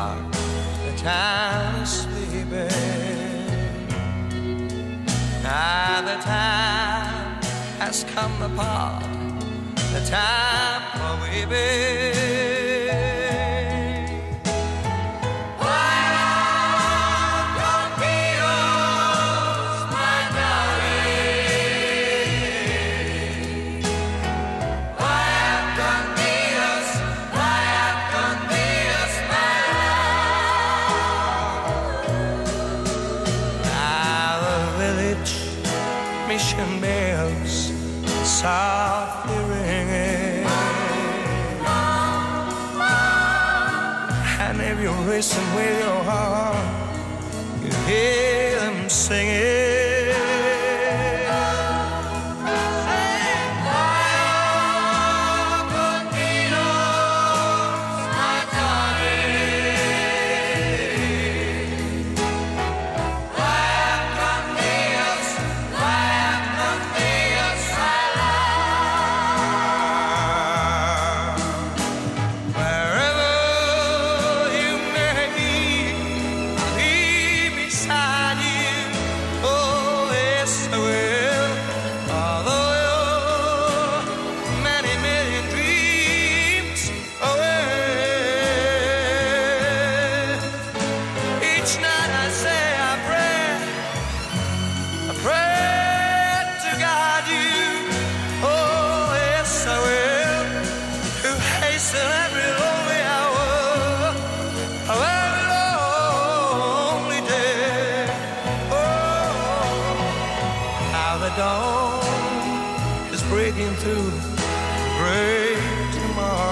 the time is sleeping. Ah, the time has come apart, the time for weeping. Bells softly ringing. And if you listen with your heart, you hear them singing. The dawn is breaking through great tomorrow.